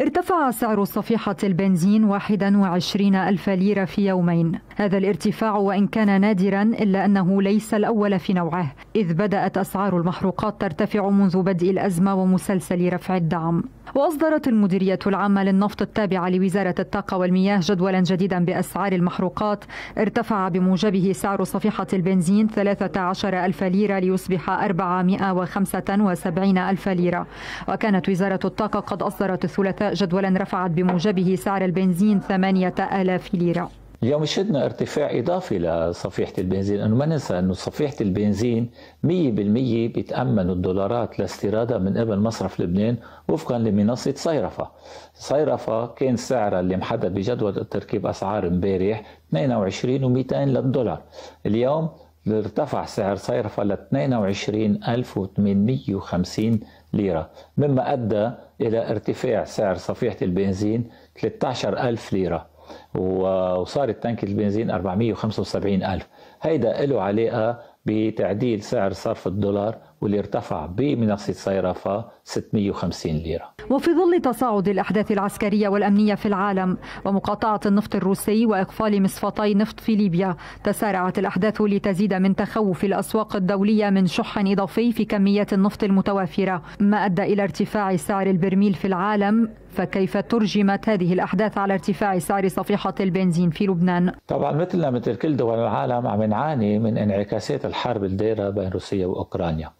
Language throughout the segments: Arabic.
ارتفع سعر صفيحة البنزين 21 ألف ليرة في يومين. هذا الارتفاع وإن كان نادرا إلا أنه ليس الأول في نوعه إذ بدأت أسعار المحروقات ترتفع منذ بدء الأزمة ومسلسل رفع الدعم. وأصدرت المديرية العامة للنفط التابعة لوزارة الطاقة والمياه جدولا جديدا بأسعار المحروقات. ارتفع بموجبه سعر صفيحة البنزين 13 ألف ليرة ليصبح 475 ألف ليرة. وكانت وزارة الطاقة قد أصدرت الثلاثاء جدولا رفعت بموجبه سعر البنزين 8000 ليرة. اليوم شهدنا ارتفاع إضافي لصفيحة البنزين أنه ما ننسى أنه صفيحة البنزين 100% بيتأمن الدولارات لاستيرادها من قبل مصرف لبنان وفقا لمنصة صيرفة. صيرفة كان سعرها اللي محدد بجدول تركيب أسعار امبارح 22 و200 للدولار اليوم ارتفع سعر صيرفة ل 22850 ليرة مما أدى إلى ارتفاع سعر صفيحة البنزين 13000 ليرة. وصار التانك البنزين 475 ألف. هيدا له علاقة بتعديل سعر صرف الدولار واللي ارتفع بمنصة صيرفة 650 ليرة. وفي ظل تصاعد الأحداث العسكرية والأمنية في العالم ومقاطعة النفط الروسي وإقفال مصفاتي نفط في ليبيا تسارعت الأحداث لتزيد من تخوف الأسواق الدولية من شح إضافي في كميات النفط المتوافرة. ما أدى إلى ارتفاع سعر البرميل في العالم فكيف ترجمت هذه الأحداث على ارتفاع سعر صفيحة البنزين في لبنان؟ طبعا مثلنا مثل كل دول العالم عم نعاني من انعكاسات الحرب الدائرة بين روسيا وأوكرانيا.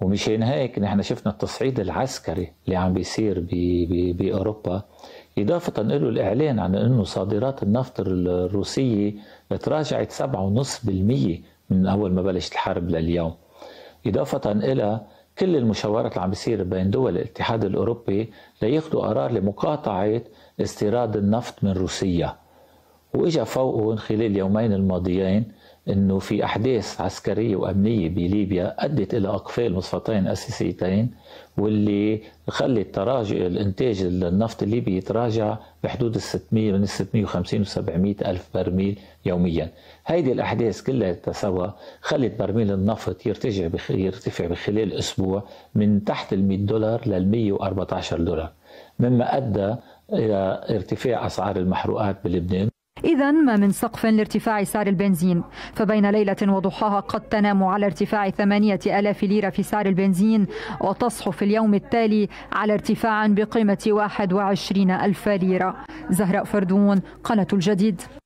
ومشان هيك نحن شفنا التصعيد العسكري اللي عم بيصير بأوروبا. إضافة له الإعلان عن إنه صادرات النفط الروسية تراجعت 7.5% من أول ما بلشت الحرب لليوم. إضافة إلى كل المشاورات اللي عم بيصير بين دول الاتحاد الأوروبي لياخذوا قرار لمقاطعة استيراد النفط من روسيا. وإجا فوقهم خلال اليومين الماضيين إنه في أحداث عسكرية وأمنية بليبيا أدت إلى إقفال مصفتين أساسيتين واللي خلت تراجع الإنتاج النفط الليبي يتراجع بحدود ال 600 من 650 و 700 ألف برميل يوميا. هيدي الأحداث كلها سوا خلت برميل النفط يرتجع بخ... يرتفع بخلال أسبوع من تحت ال 100 دولار لل 114 دولار. مما أدى إلى ارتفاع أسعار المحروقات بلبنان إذا ما من سقف لارتفاع سعر البنزين فبين ليلة وضحاها قد تنام على ارتفاع ثمانية ألاف ليرة في سعر البنزين وتصحو في اليوم التالي على ارتفاع بقيمة 21 ألف ليرة. زهراء فردون قناة الجديد.